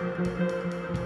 Música